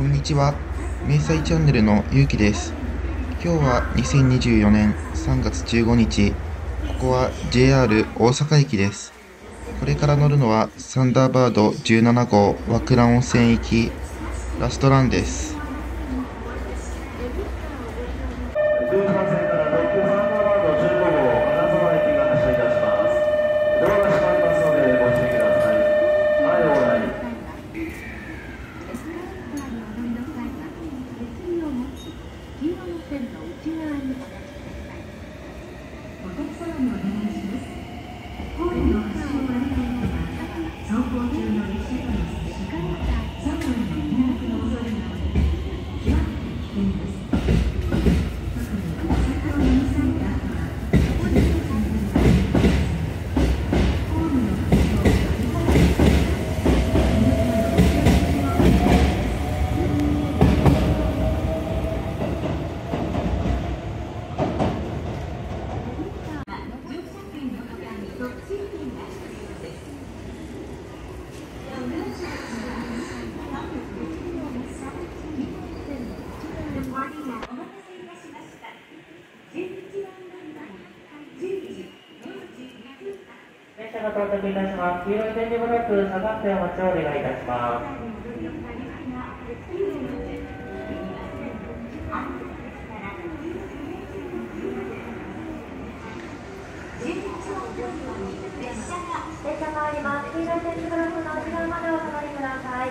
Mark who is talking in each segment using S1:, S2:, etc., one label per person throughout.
S1: こんにちは。明細チャンネルのゆうきです。今日は2024年3月15日。ここは JR 大阪駅です。これから乗るのはサンダーバード17号和倉温泉行きラストランです。
S2: 到いたします。黄色い点にもなく下がってお待ちをお願いいたします。
S3: 列車があります。黄色い点の内側までお下がりく
S4: ださい。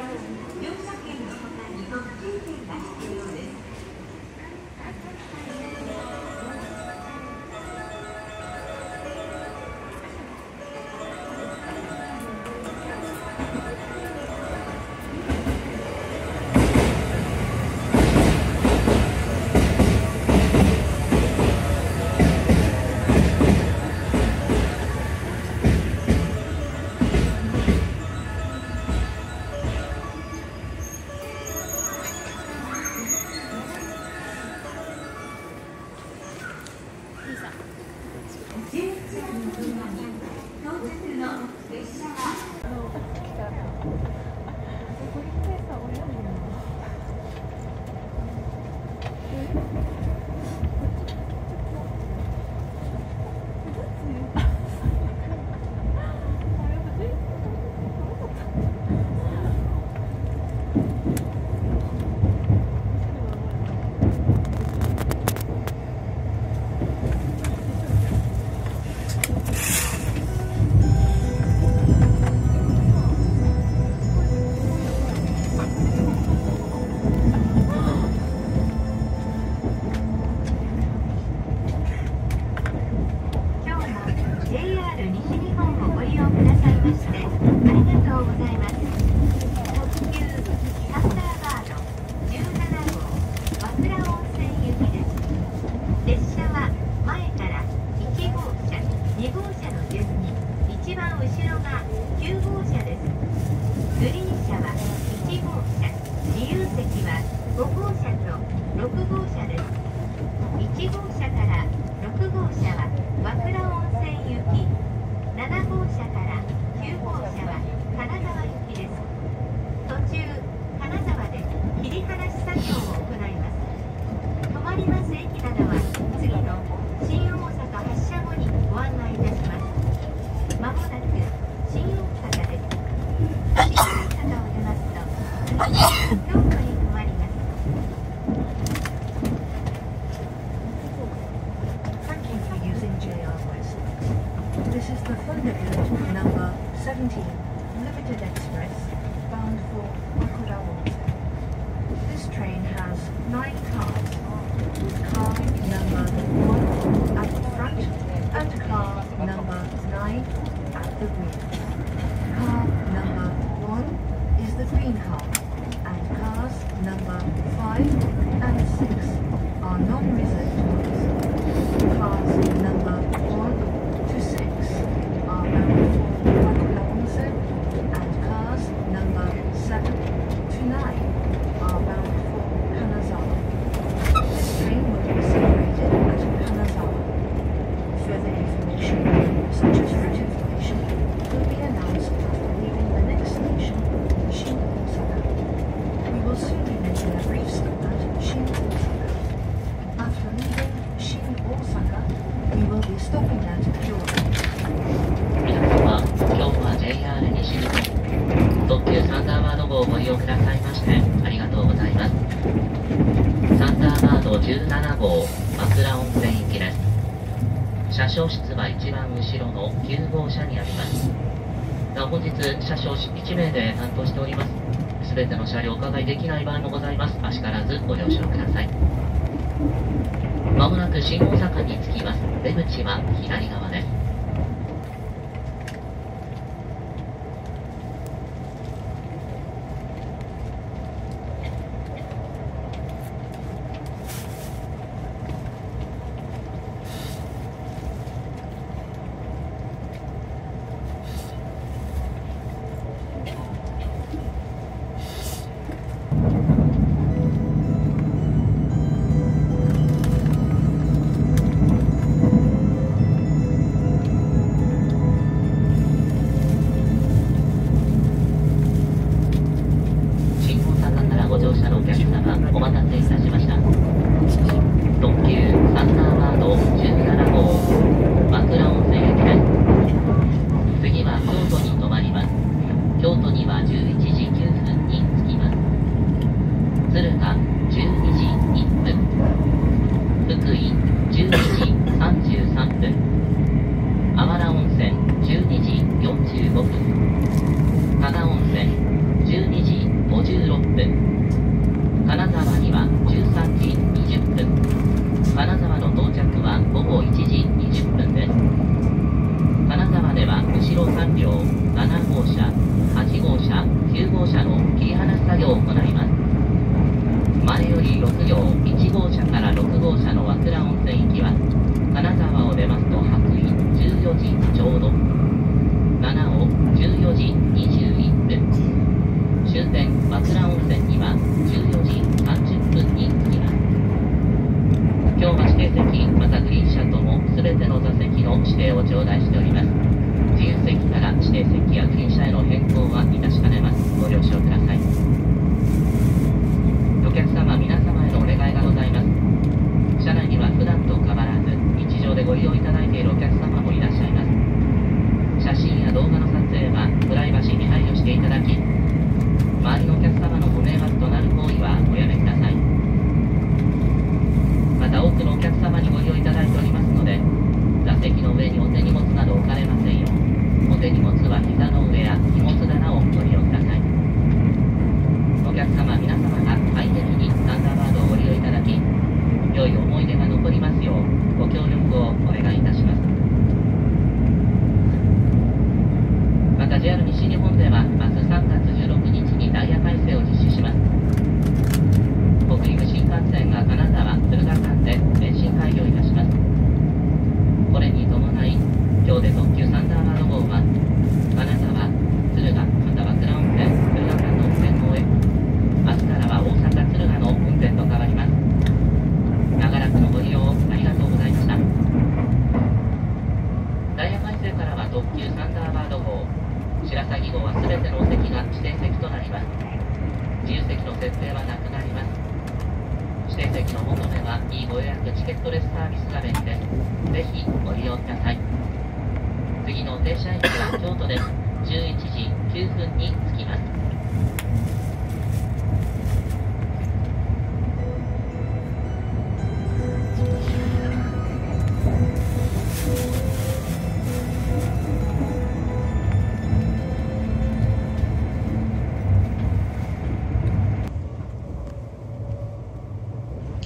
S4: 車両お伺いできない場合もございます。あしからずご了承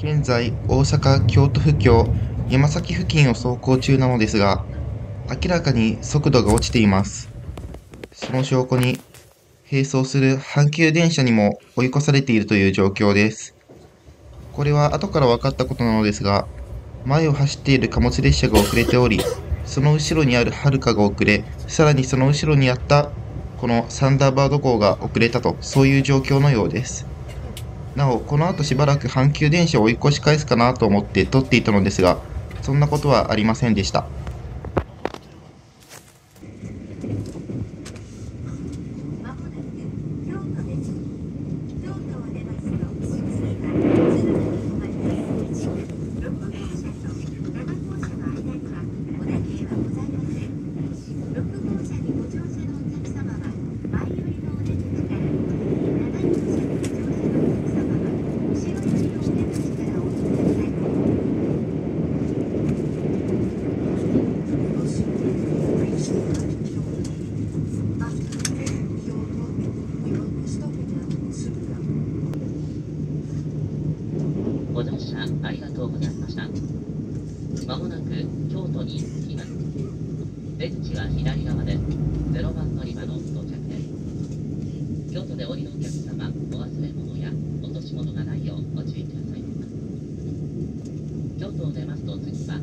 S1: 現在、大阪・京都府境、山崎付近を走行中なのですが、明らかに速度が落ちています。その証拠に、並走する阪急電車にも追い越されているという状況です。これは後から分かったことなのですが、前を走っている貨物列車が遅れており、その後ろにあるはるかが遅れ、さらにその後ろにあったこのサンダーバード号が遅れたと、そういう状況のようです。なお、この後しばらく阪急電車を追い越し返すかなと思って撮っていたのですが、そんなことはありませんでした。
S3: ご乗車
S4: ありがとうございました。まもなく京都に着きます。出口は左側です0番乗り場の到着です。京都で降りのお客様お忘れ物や落とし物がないようご注意ください。京都を出ますと次は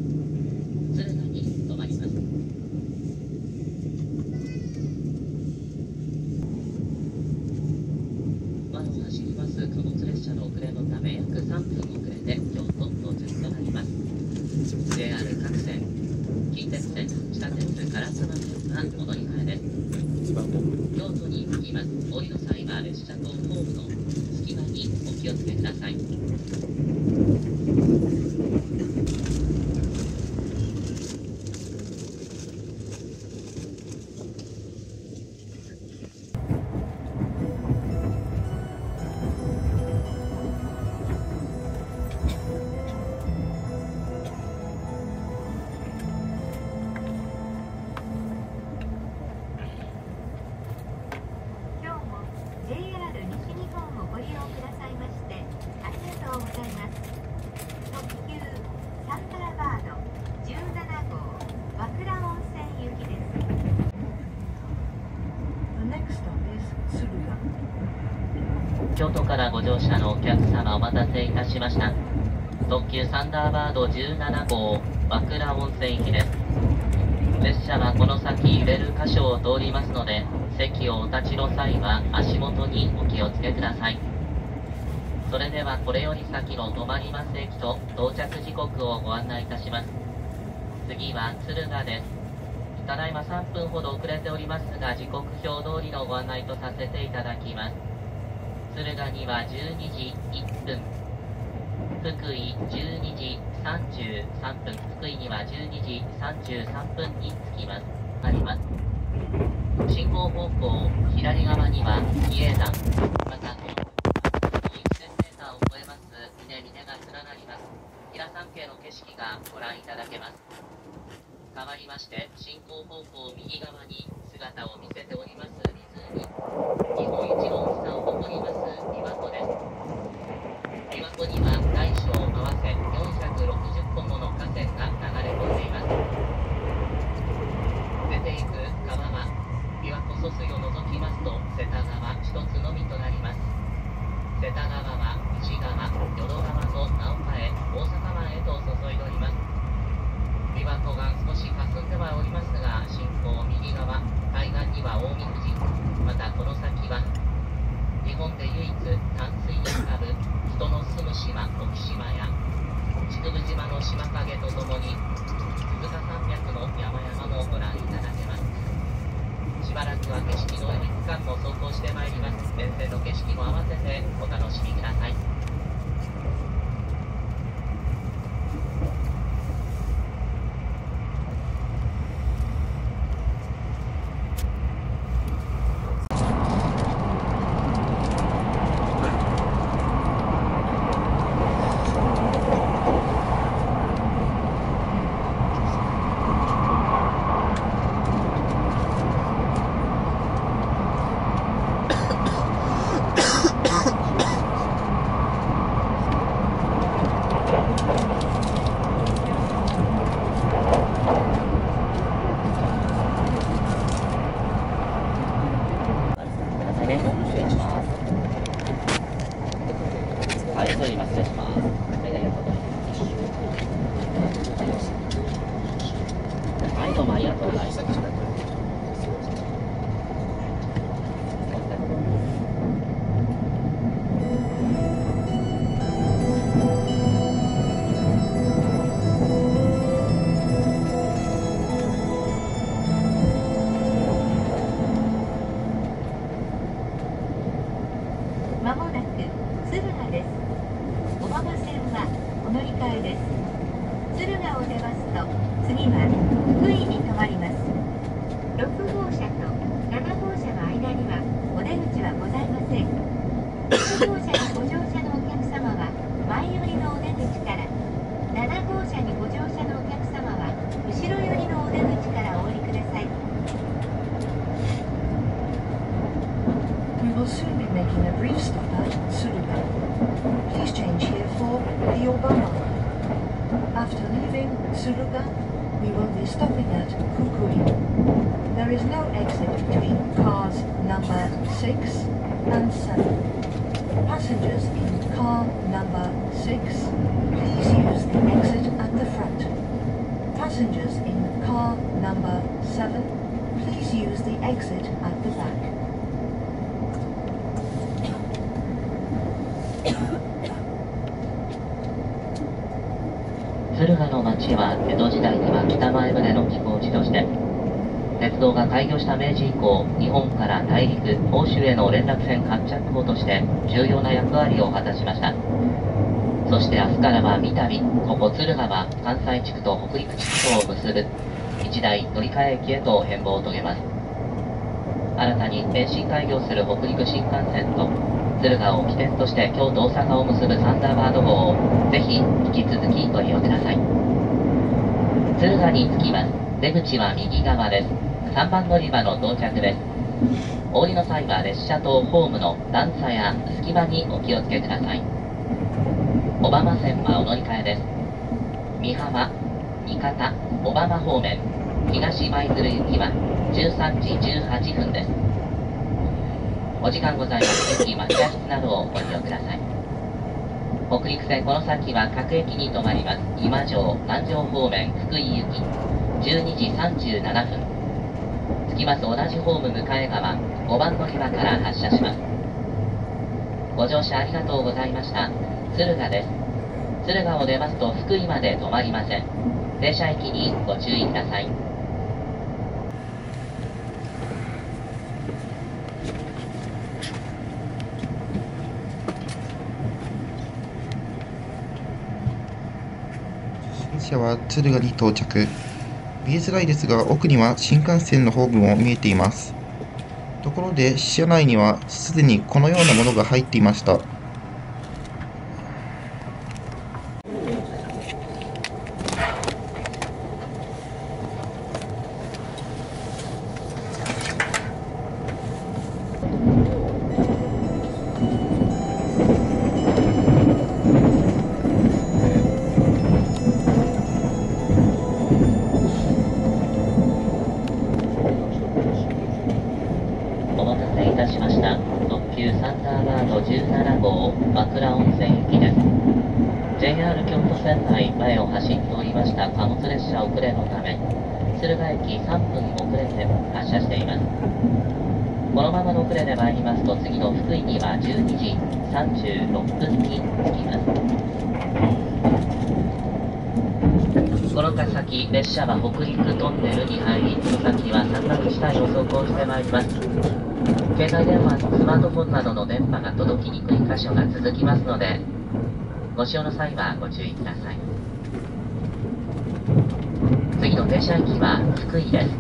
S4: からご乗車のお客様お待たせいたしました。特急サンダーバード17号和倉温泉行きです。列車はこの先揺れる箇所を通りますので席をお立ちの際は足元にお気をつけください。それではこれより先の止まります駅と到着時刻をご案内いたします。次は敦賀です。ただいま3分ほど遅れておりますが時刻表通りのご案内とさせていただきます。敦賀には12時1分。福井12時33分。福井には12時33分に着きます。あります進行方向左側には比叡山。またこの 1000m を超えます。峰々が連なります。平山系の景色がご覧いただけます。変わりまして進行方向右側に姿を見せております。湖日本一の大きさを誇ります琵琶湖です琵琶湖には大小合わせ460本もの河川が流れ込んでいます出ていく川は琵琶湖疎水を除きますと瀬田川一つのみとなります瀬田川は西側淀川と直下へ大阪湾へと注いでおります琵琶湖が少し霞んではおりますが進行右側海岸には近江富士またこの先本で唯一淡水に浮かぶ人の住む島沖島や竹生島の島影とともに鈴鹿山脈の山々もご覧いただけます。しばらくは景色のいくつかも走行してまいります。電線の景色も合わせてお楽しみください、
S3: 乗り換えです。敦賀を出ますと次は福井に停まります6号車と7号車の間にはお出口はございません6号車にご乗車のお客様は前寄りのお出口から7号車にご乗車のお客様は後ろ寄りのお出口からお降りください
S5: We will soon be making a brief stop at Suruga. Please change here for the Obama line. leaving Suruga, we will be stopping at Kukui. There is no exit between cars number 6 and 7. Passengers in car number 6, please use the exit at the front. Passengers in car number 7, please use the exit at the back.
S4: 敦賀の町は江戸時代には北前船の寄港地として鉄道が開業した明治以降日本から大陸欧州への連絡船活着港として重要な役割を果たしました。そして明日からは三度ここ敦賀は関西地区と北陸地区とを結ぶ一大乗り換え駅へと変貌を遂げます。新たに電信開業する北陸新幹線と敦賀を起点として京都大阪を結ぶサンダーバード号をぜひ引き続きご利用ください。敦賀に着きます。出口は右側です。3番乗り場の到着です。お降りの際は列車とホームの段差や隙間にお気をつけください。小浜線はお乗り換えです。美浜三方小浜方面東舞鶴行きは13時18分です。お時間ございます。駅待合室などをご利用ください。北陸線この先は各駅に停まります。今城南城方面福井行き。12時37分。着きます同じホーム向かい側5番乗り場から発車しますご乗車ありがとうございました敦賀です敦賀を出ますと福井まで止まりません停車駅にご注意ください
S1: 車は敦賀に到着。見えづらいですが、奥には新幹線のホームも見えています。ところで、車内にはすでにこのようなものが入っていました。
S4: ため敦賀駅3分遅れて発車しています。このままの遅れで参りますと次の福井には12時36分に着きます。この先列車は北陸トンネルに入りその先は山岳地帯を走行してまいります。携帯電話スマートフォンなどの電波が届きにくい箇所が続きますのでご使用の際はご注意ください。の停車駅は福井です。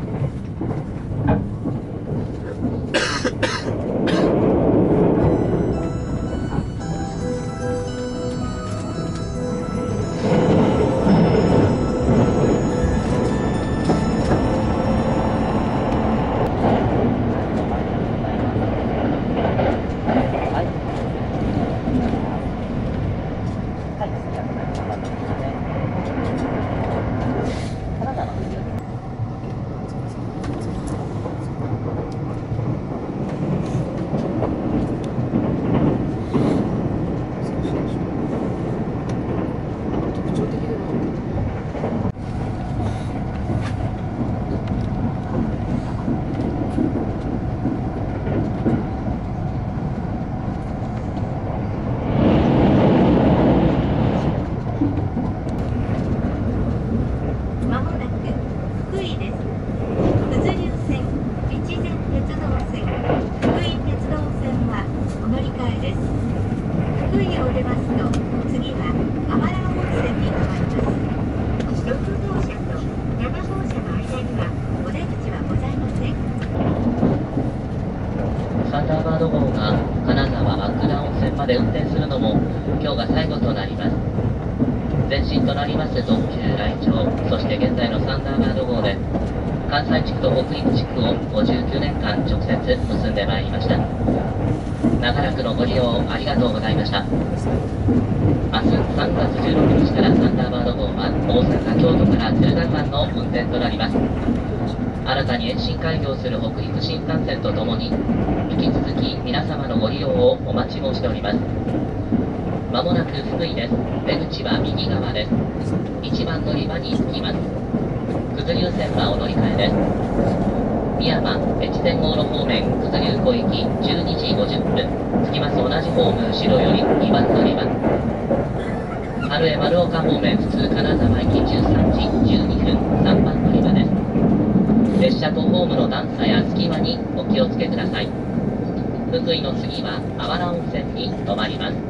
S3: あり
S4: がとうございました明日3月16日からサンダーバード号は大阪、京都から敦賀間の運転となります。新たに延伸開業する北陸新幹線とともに、引き続き皆様のご利用をお待ち申しております。まもなく福井です。出口は右側です。1番乗り場に着きます。九頭竜線はお乗り換えです。宮山、越前大野方面、九頭竜湖行き12時50分。着きます同じホーム、後ろより2番乗り場。春江丸岡方面、普通金沢行き13時12分、3番乗り場です。列車とホームの段差や隙間にお気をつけください。福井の次は、あわら
S6: 温泉に停まります。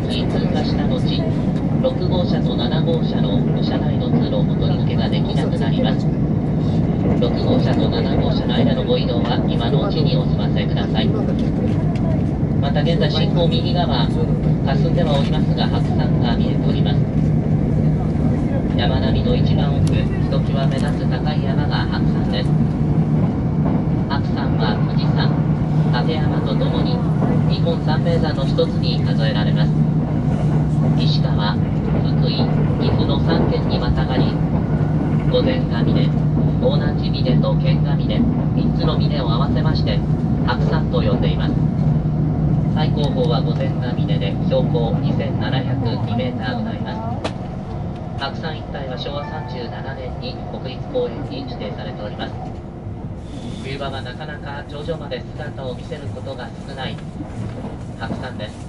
S4: 小松駅通過した後、6号車と7号車の車内の通路を元に抜けができなくなります。6号車と7号車の間のご移動は今のうちにお済ませください。また現在進行右側、霞んではおりますが白山が見えております。山並みの一番奥、ひときわ目立つ高い山が白山です。白山は富士山、立山とともに日本三名山の一つに数えられます。石川、福井、岐阜の3県にまたがり、御前ヶ峰、大南寺峰と剣ヶ峰、3つの峰を合わせまして、白山と呼んでいます。最高峰は御前ヶ峰で標高2702メーターございます。白山一帯は昭和37年に国立公園に指定されております。冬場はなかなか頂上まで姿を見せることが少ない白山です。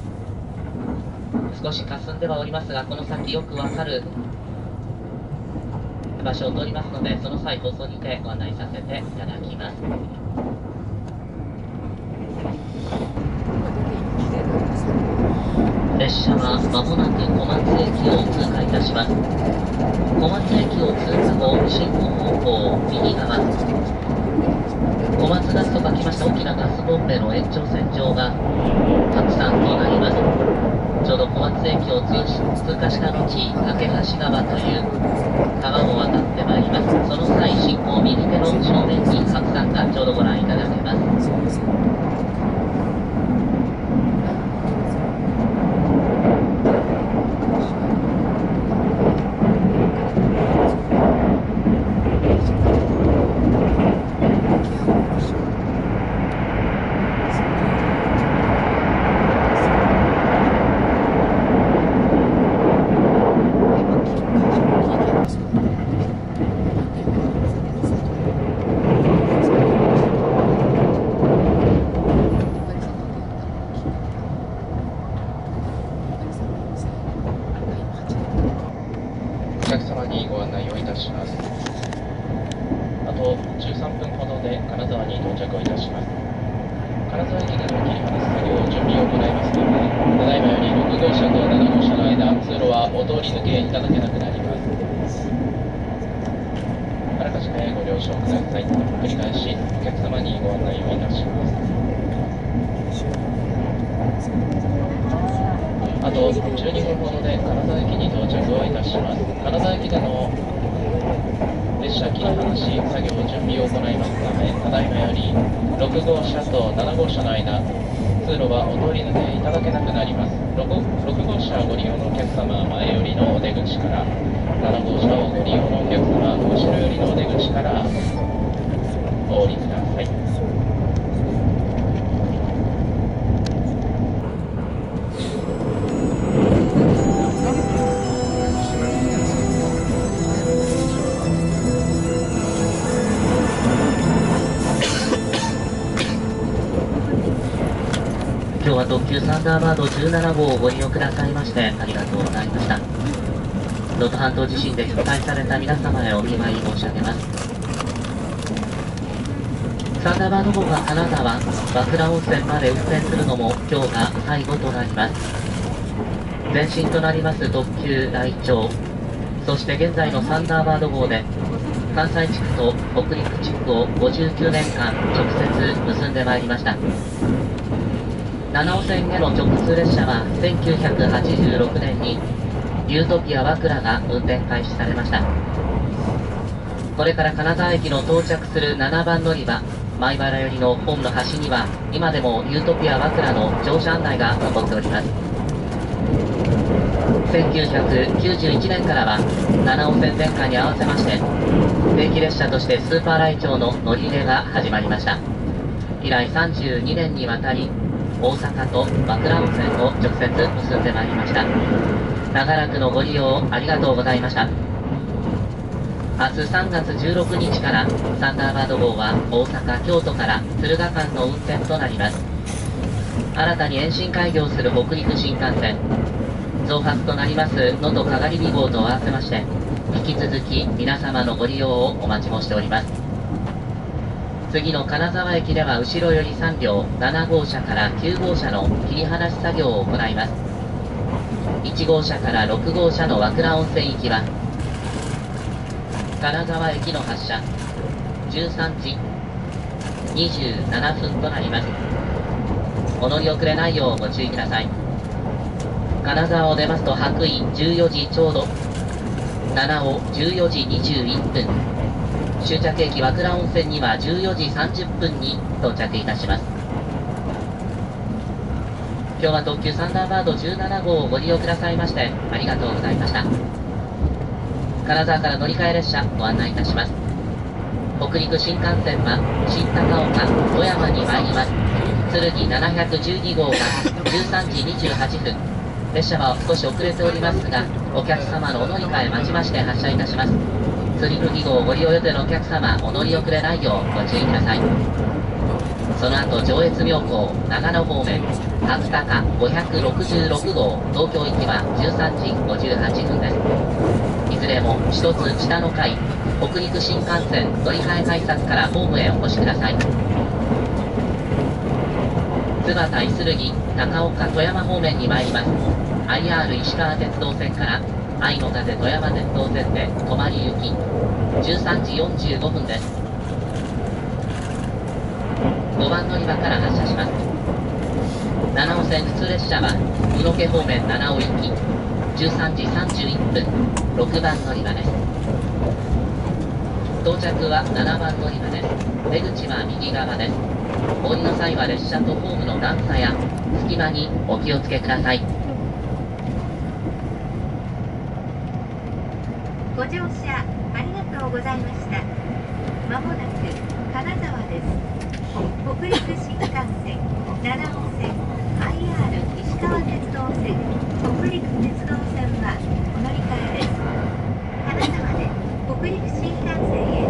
S4: 少し霞んではおりますが、この先よくわかる場所を通りますので、その際放送にてご案内させていただきます。列車はまもなく小松駅を通過いたします。小松駅を通過後、進行方向右側。小松ガスと書きました大きなガスボンベの延長線上がたくさんとなります。ちょうど小松駅を通し通過した後、架橋川という川を渡ってまいります。その際、進行右手の正面に白山がちょうどご覧いただけます。
S7: お客様にご案内をいたします。あと13分ほどで金沢に到着をいたします。金沢駅での切り離す作業、準備を行いますので、ただいまより6号車と7号車の間、通路はお通り抜けいただけなくなります。あらかじめご了承ください。繰り返し、お客様にご案内をいたします。あと12分ほどで金沢駅に到着をいたします。金沢駅での列車切り離し作業準備を行いますため、ただいまより6号車と7号車の間、通路はお通り抜けいただけなくなります。6, 6号車ご利用のお客様は前よりのお出口から、7号車をご利用のお客様は後ろよりのお出口から
S4: 特急サンダーバード17号をご利用くださいましてありがとうございました。能登半島地震で被災された皆様へお見舞い申し上げます。サンダーバード号が金沢、和倉温泉まで運転するのも今日が最後となります。前身となります特急来鳥、そして現在のサンダーバード号で関西地区と北陸地区を59年間直接結んでまいりました。七尾線への直通列車は1986年にユートピア和倉が運転開始されました。これから金沢駅の到着する7番乗り場米原寄りのホームの端には今でもユートピア和倉の乗車案内が残っております。1991年からは七尾線電化に合わせまして定期列車としてスーパーライチョウの乗り入れが始まりました。以来32年にわたり大阪と和倉温泉を直接結んでまいりました。長らくのご利用ありがとうございました。明日3月16日からサンダーバード号は大阪京都から敦賀間の運転となります。新たに延伸開業する北陸新幹線。増発となります能登かがり火号と合わせまして引き続き皆様のご利用をお待ちもしております。次の金沢駅では後ろより3両7号車から9号車の切り離し作業を行います。1号車から6号車の和倉温泉行きは金沢駅の発車。13時27分となります。お乗り遅れないようご注意ください。金沢を出ますと白衣14時ちょうど。七尾14時21分。終着駅和倉温泉には14時30分に到着いたします。今日は特急サンダーバード17号をご利用くださいましてありがとうございました。金沢から乗り換え列車ご案内いたします。北陸新幹線は新高岡富山に参ります。剣712号が13時28分。列車は少し遅れておりますがお客様のお乗り換え待ちまして発車いたします。釣り2号をご利用予定のお客様お乗り遅れないようご注意ください。その後上越妙高長野方面角高566号東京行きは13時58分です。いずれも一つ下の階北陸新幹線乗り換え改札からホームへお越しください。津幡いするぎ高岡富山方面に参ります。IR 石川鉄道線から愛の風富山鉄道線で泊まり行き。13時45分です。5番乗り場から発車します。七尾線普通列車は宇野家方面七尾行き。13時31分6番乗り場です。到着は7番乗り場です。出口は右側です。お降りの際は列車とホームの段差や隙間にお気をつけください。
S3: ご乗車ございました。まもなく金沢です。北陸新幹線、七尾線、IR 石川鉄道線、北陸鉄道線はお乗り換えです。金沢で北陸新幹線へ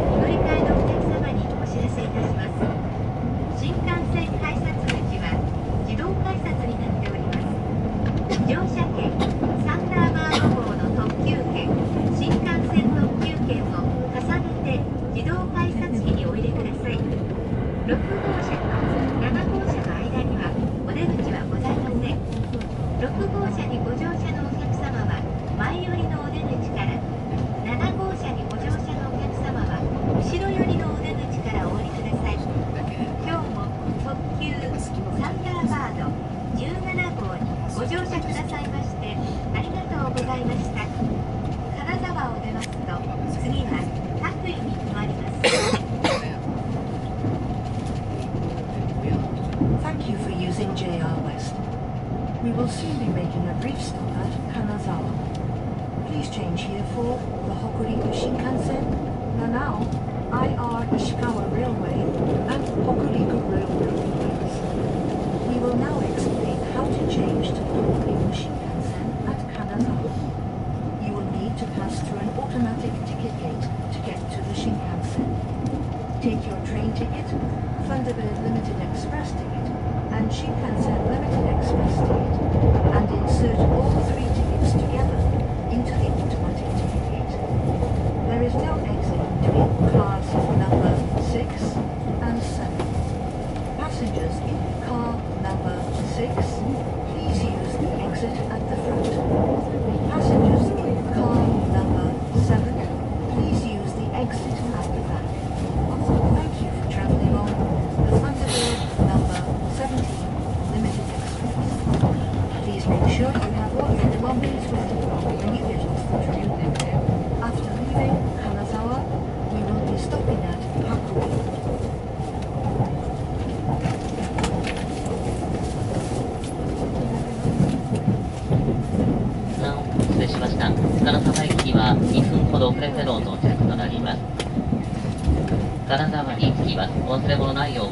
S3: 6,
S5: please use the exit at the front.
S4: 忘れ物ないよう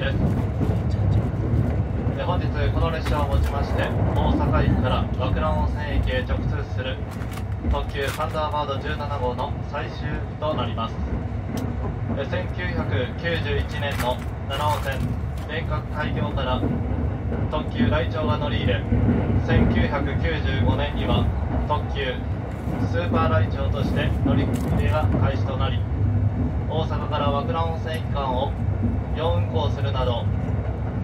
S8: 本日この列車をもちまして大阪駅から枕温泉駅へ直通する特急サンダーバード17号の最終となります。1991年の七尾線遠隔開業から特急来庁が乗り入れ1995年には特急スーパー来庁として乗り入れが開始となり大阪から和倉温泉駅間を4運行するなど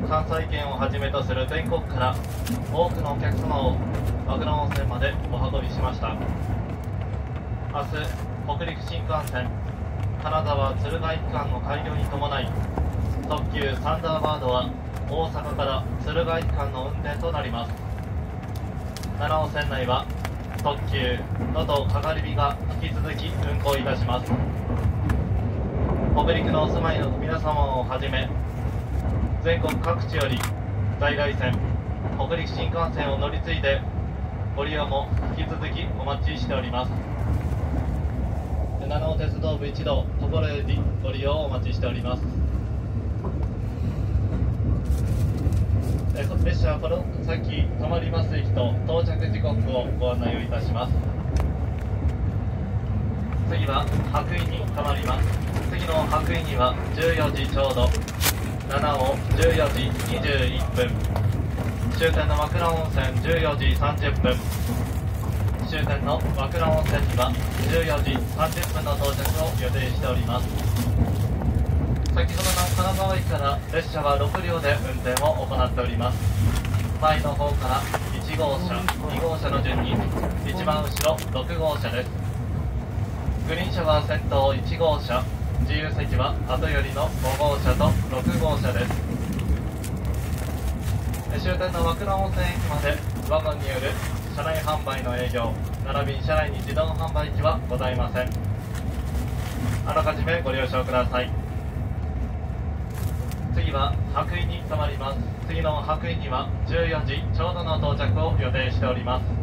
S8: 関西圏をはじめとする全国から多くのお客様を和倉温泉までお運びしました。明日北陸新幹線金沢敦賀駅間の開業に伴い特急サンダーバードは大阪から敦賀駅間の運転となります。七尾線内は特急能登かがり火が引き続き運行いたします。北陸のお住まいの皆様をはじめ全国各地より在来線北陸新幹線を乗り継いでご利用も引き続きお待ちしております。七尾鉄道部一同心よりご利用をお待ちしております。列車はこの先止まります駅と到着時刻をご案内をいたします。次は白衣に止まります。次の白衣には14時ちょうど。7を14時21分。終点の枕温泉14時30分。終点の枕温泉には14時30分の到着を予定しております。先ほどの金沢駅から列車は6両で運転を行っております。前の方から1号車2号車の順に一番後ろ6号車です。グリーン車は先頭1号車自由席は後よりの5号車と6号車です。終点の和倉温泉駅までワゴンによる車内販売の営業並びに車内に自動販売機はございません。あらかじめご了承ください。次は白衣に停まります。次の白衣には14時ちょうどの到着を予定しております。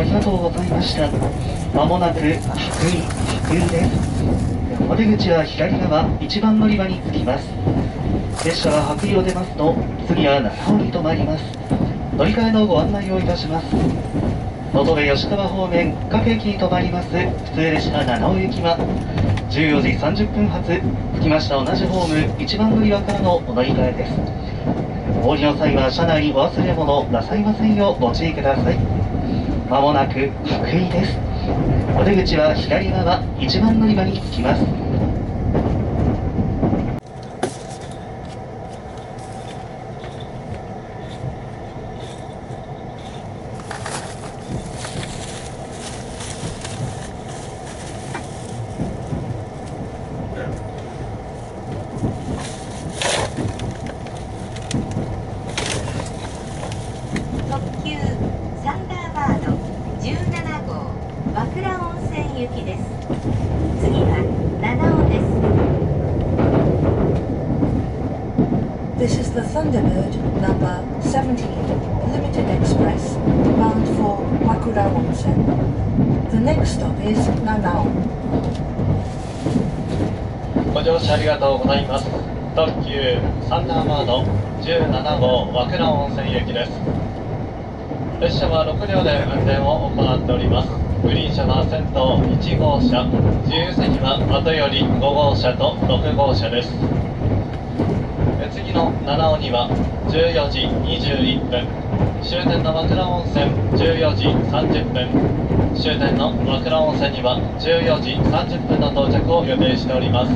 S9: ありがとうございました。まもなく白衣、白衣です。お出口は左側、一番乗り場に着きます。列車は白衣を出ますと、次は中尾に止まります。乗り換えのご案内をいたします。能登部吉川方面、各駅に止まります普通列車七尾行きは、14時30分発、着きました同じホーム、一番乗り場からのお乗り換えです。お降りの際は車内にお忘れ物なさいませんようご注意ください。まもなく福井です。お出口は左側、一番乗り場に着きます。
S5: Thunderbird number 17 Limited Express bound for Wakura Onsen. The next stop is Nanao.
S8: ご乗車ありがとうございます特急サンダーバード17号和倉温泉行きです列車は6両で運転を行っておりますグリーン車は先頭1号車自由席は後より5号車と6号車です七尾には14時21分。終点の和倉温泉14時30分。終点の和倉温泉には14時30分の到着を予定しております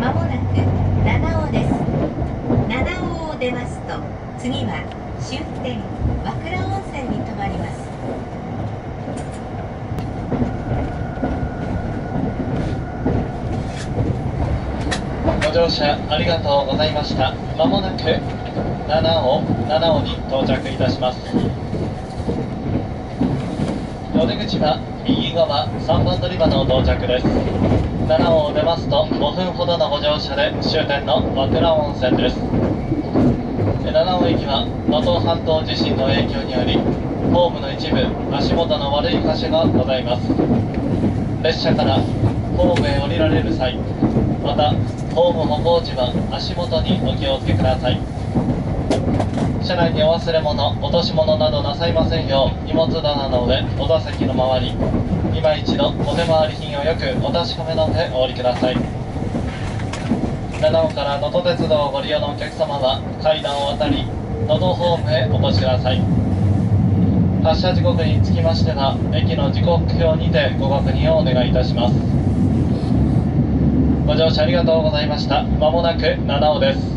S3: まもなく七尾です七尾を出ますと次は終点和倉温泉に停まります
S8: ご乗車ありがとうございました。まもなく七尾七尾に到着いたします。お出口は右側3番乗り場の到着です。七尾を出ますと5分ほどのご乗車で終点の和倉温泉です。七尾駅は能登半島地震の影響によりホームの一部足元の悪い箇所がございます。列車からホームへ降りられる際またホーム歩行時は足元にお気をつけください。車内にお忘れ物落とし物などなさいませんよう荷物棚の上お座席の周り今一度お手回り品をよくお確かめの上お降りください。七尾から能登鉄道をご利用のお客様は階段を渡り能登ホームへお越しください。発車時刻につきましては駅の時刻表にてご確認をお願いいたします。ご乗車ありがとうございました。まもなく七尾です。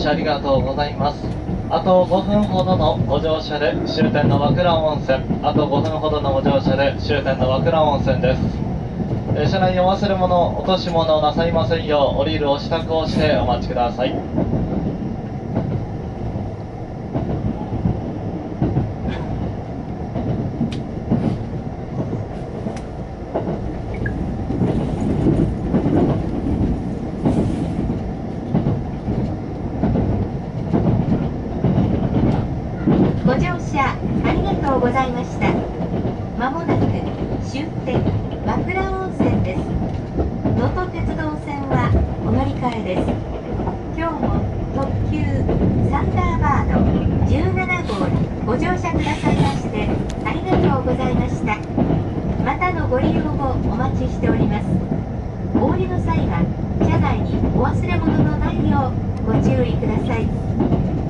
S8: 車ありがとうございます。あと5分ほどのご乗車で終点の和倉温泉。あと5分ほどのご乗車で終点の和倉温泉です。え車内にお忘れ物落とし物をなさいませんよう降りるお支度をしてお待ちください
S3: ご乗車ありがとうございましたまもなく終点和倉温泉です能登鉄道線はお乗り換えです今日も特急サンダーバード17号にご乗車くださいましてありがとうございましたまたのご利用をお待ちしておりますお降りの際は車内にお忘れ物のないようご注意ください。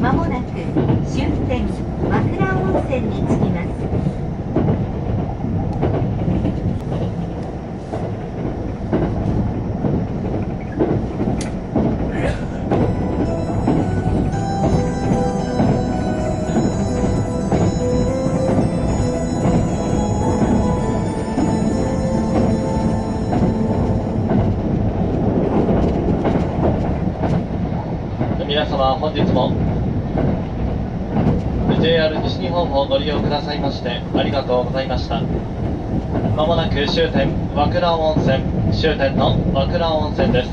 S3: まもなく終点和倉温泉に着きます。
S8: 本日も。JR 西日本をご利用くださいましてありがとうございました。まもなく終点和倉温泉。終点の和倉温泉です。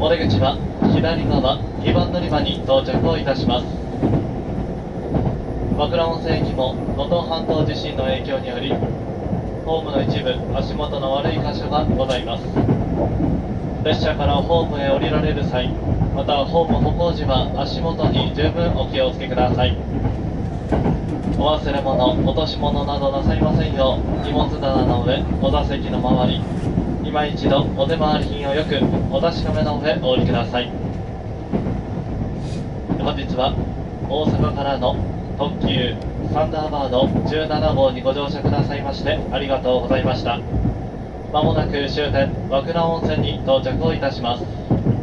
S8: お出口は左側2番乗り場に到着をいたします。和倉温泉駅も能登半島地震の影響によりホームの一部足元の悪い箇所がございます。列車からホームへ降りられる際またホーム歩行時は足元に十分お気をつけください。お忘れ物落とし物などなさいませんよう荷物棚の上お座席の周り今一度お出回り品をよくお確かめの上お降りください。本日は大阪からの特急サンダーバード17号にご乗車くださいましてありがとうございました。まもなく終点和倉温泉に到着をいたします「